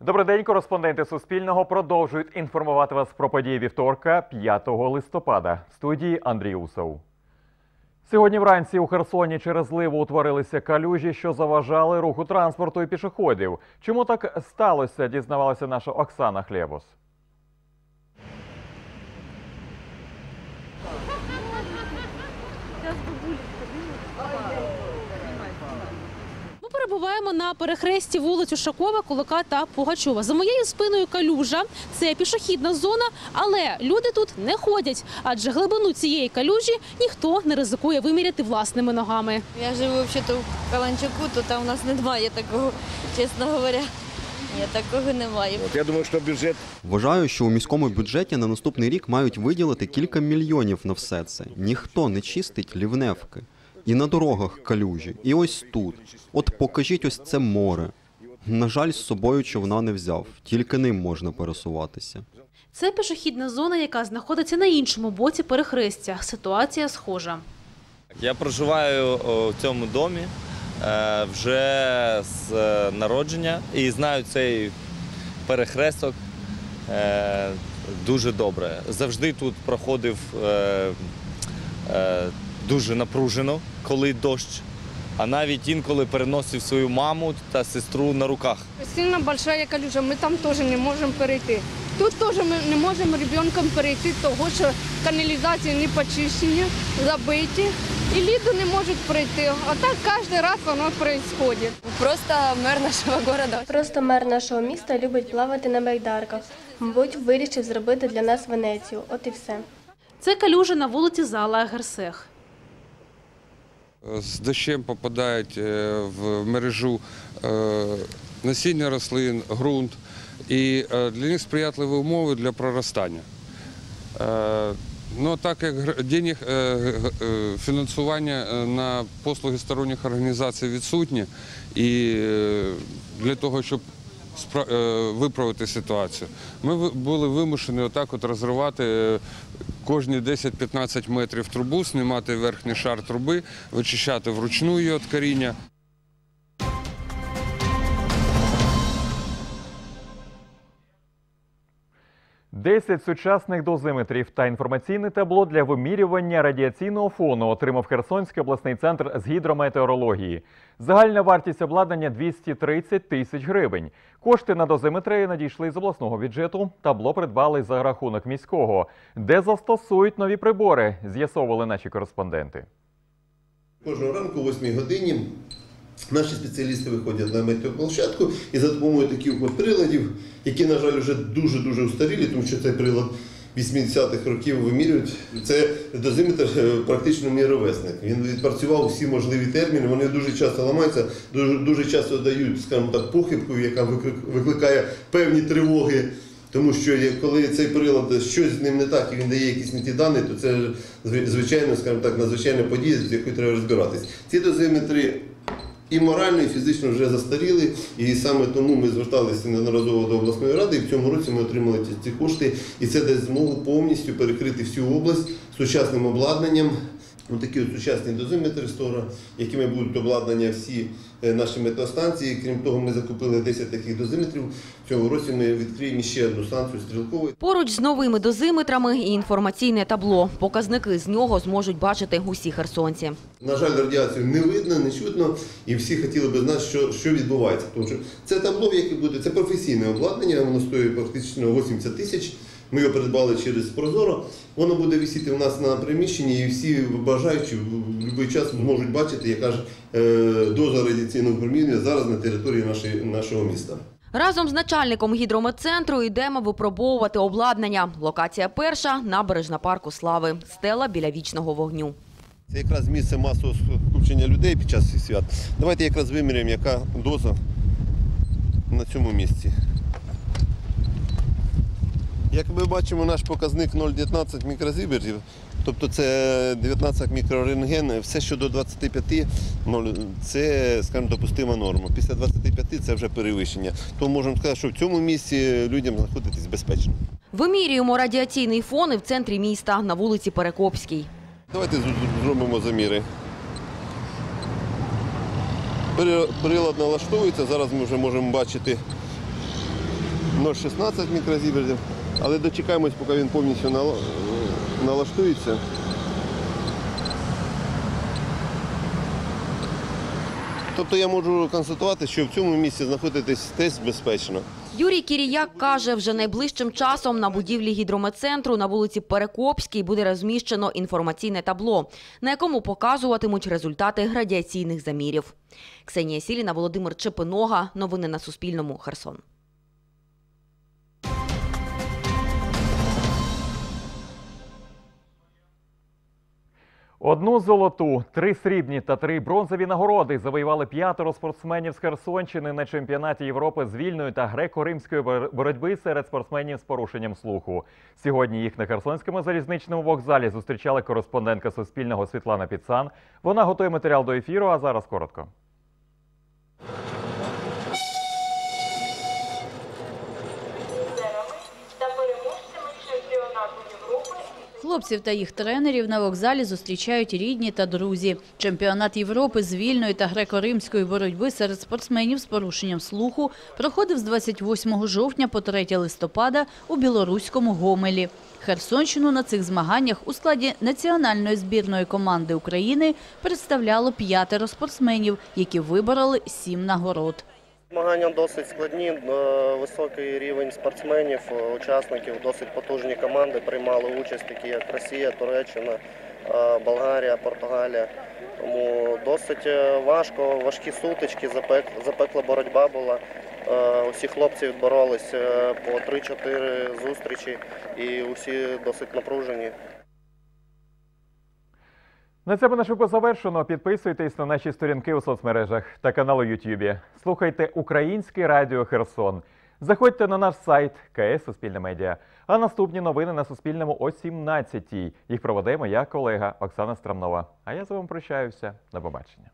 Добрий день, кореспонденти Суспільного продовжують інформувати вас про події вівторка 5 листопада. В студії Андрій Усов. Сьогодні вранці у Херсоні через ливу утворилися калюжі, що заважали руху транспорту і пішоходів. Чому так сталося, дізнавалася наша Оксана Хлєбус. Перебуваємо на перехресті вулиць Ушакова, Кулика та Пугачова. За моєю спиною калюжа. Це пішохідна зона, але люди тут не ходять, адже глибину цієї калюжі ніхто не ризикує виміряти власними ногами. Я живу взагалі в Каланчуку, то там у нас немає такого, чесно говоря. Ні, такого немає. Я думаю, що бюджет Вважаю, що у міському бюджеті на наступний рік мають виділити кілька мільйонів на все це. Ніхто не чистить лівневки. І на дорогах калюжі, і ось тут. От покажіть ось це море. На жаль, з собою човна не взяв, тільки ним можна пересуватися. Це пішохідна зона, яка знаходиться на іншому боці перехрестя. Ситуація схожа. Я проживаю в цьому домі е, вже з е, народження і знаю цей перехресток е, дуже добре. Завжди тут проходив дуже напружено, коли дощ, а навіть інколи переносив свою маму та сестру на руках. Сильно большая калюжа, ми там теж не можемо перейти. Тут теж ми не можемо ребенком перейти, того що каналізації не почищені, забиті, і ліду не можуть пройти. А так кожен раз воно відбувається. Просто мер нашого міста. Просто мер нашого міста любить плавати на байдарках. Мабуть, вирішив зробити для нас Венецію. От і все. Це калюжа на вулиці Зала Герсех. З дощем попадають е, в мережу е, насіння рослин, ґрунт, і е, для них сприятливі умови для проростання. Е, Ну, так як денег е, е, фінансування е, на послуги сторонніх організацій відсутні, і е, для того, щоб е, виправити ситуацію, ми були вимушені отак от розривати е, кожні 10-15 метрів трубу, знімати верхній шар труби, вичищати вручну її від коріння. Десять сучасних дозиметрів та інформаційне табло для вимірювання радіаційного фону отримав Херсонський обласний центр з гідрометеорології. Загальна вартість обладнання 230 тисяч гривень. Кошти на дозиметри надійшли з обласного бюджету. Табло придбали за рахунок міського, де застосують нові прибори, з'ясовували наші кореспонденти. Кожного ранку о 8 годині наші спеціалісти виходять на метеоплощадку і за допомогою таких от приладів, які, на жаль, вже дуже-дуже устарілі, тому що цей прилад 80-х років вимірюють. Це дозиметр е, практично мій ровесник. Він відпрацював всі можливі терміни, вони дуже часто ламаються, дуже, дуже часто дають, скажімо так, похибку, яка виклик- викликає певні тривоги. Тому що коли цей прилад щось з ним не так і він дає якісь не ті дані, то це звичайно, скажімо так, надзвичайна подія, з якою треба розбиратись. Ці дозиметри і морально, і фізично вже застаріли, і саме тому ми зверталися неодноразово до обласної ради, і в цьому році ми отримали ці, кошти, і це дасть змогу повністю перекрити всю область сучасним обладнанням. Ось такі от сучасні дозиметри стора, якими будуть обладнання всі е, наші метеостанції. Крім того, ми закупили 10 таких дозиметрів. В цьому році ми відкриємо ще одну станцію стрілкову. Поруч з новими дозиметрами і інформаційне табло. Показники з нього зможуть бачити усі херсонці. На жаль, радіацію не видно, не чутно, і всі хотіли би знати, що, що відбувається. Тому що це табло, яке буде, це професійне обладнання, воно стоїть практично 80 тисяч. Ми його придбали через Прозоро. Воно буде висіти у нас на приміщенні, і всі бажаючі в будь-який час зможуть бачити, яка ж е, доза радіаційного проміння зараз на території нашої, нашого міста. Разом з начальником гідрометцентру йдемо випробовувати обладнання. Локація перша – набережна парку Слави. Стела біля вічного вогню. Це якраз місце масового скупчення людей під час свят. Давайте якраз виміряємо, яка доза на цьому місці. Як ми бачимо, наш показник 0,19 мікрозібертів, тобто це 19 мікрорентген, все, що до 25, це, скажімо, допустима норма. Після 25 це вже перевищення. Тому можемо сказати, що в цьому місці людям знаходитись безпечно. Вимірюємо радіаційний фон і в центрі міста на вулиці Перекопській. Давайте зробимо заміри. Прилад налаштовується, зараз ми вже можемо бачити 0,16 мікрозібердів. Але дочекаємось, поки він повністю нала- налаштується. Тобто я можу констатувати, що в цьому місці знаходитись теж безпечно. Юрій Кіріяк каже, вже найближчим часом на будівлі гідрометцентру на вулиці Перекопській буде розміщено інформаційне табло, на якому показуватимуть результати радіаційних замірів. Ксенія Сіліна, Володимир Чепинога. Новини на Суспільному. Херсон. Одну золоту, три срібні та три бронзові нагороди завоювали п'ятеро спортсменів з Херсонщини на чемпіонаті Європи з вільної та греко-римської боротьби серед спортсменів з порушенням слуху. Сьогодні їх на Херсонському залізничному вокзалі зустрічала кореспондентка Суспільного Світлана Піцан. Вона готує матеріал до ефіру, а зараз коротко. Хлопців та їх тренерів на вокзалі зустрічають рідні та друзі. Чемпіонат Європи з вільної та греко-римської боротьби серед спортсменів з порушенням слуху проходив з 28 жовтня по 3 листопада у білоруському Гомелі. Херсонщину на цих змаганнях у складі національної збірної команди України представляло п'ятеро спортсменів, які вибороли сім нагород. Змагання досить складні, е, високий рівень спортсменів, е, учасників, досить потужні команди приймали участь, такі як Росія, Туреччина, е, Болгарія, Португалія. Тому досить важко, важкі сутички, запекла боротьба була. Усі хлопці відборолись по 3-4 зустрічі і усі досить напружені. На цьому наш випуск завершено. Підписуйтесь на наші сторінки у соцмережах та каналу у Ютубі. Слухайте Українське Радіо Херсон. Заходьте на наш сайт КС Суспільне Медіа. А наступні новини на Суспільному о 17-й. Їх проведе моя колега Оксана Страмнова. А я з вами прощаюся. До побачення.